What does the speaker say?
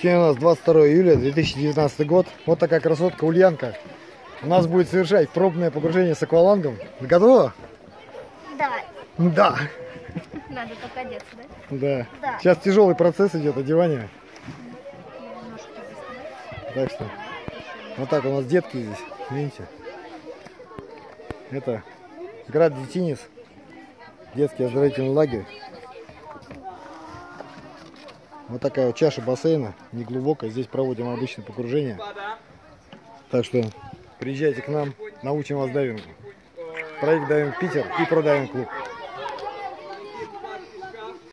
Сегодня у нас 22 июля 2019 год. Вот такая красотка Ульянка. У нас будет совершать пробное погружение с аквалангом. Готово? Да. Да. Надо только одеться, да? Да. Да. Сейчас тяжелый процесс идет одевания. Доставать. Так что вот так у нас детки здесь. Видите? Это Град Детинец. Детский оздоровительный лагерь. Вот такая вот чаша бассейна, не глубокая. Здесь проводим обычное погружение. Так что приезжайте к нам, научим вас дайвингу. Проект Дайвинг Питер и PRO Diving Club.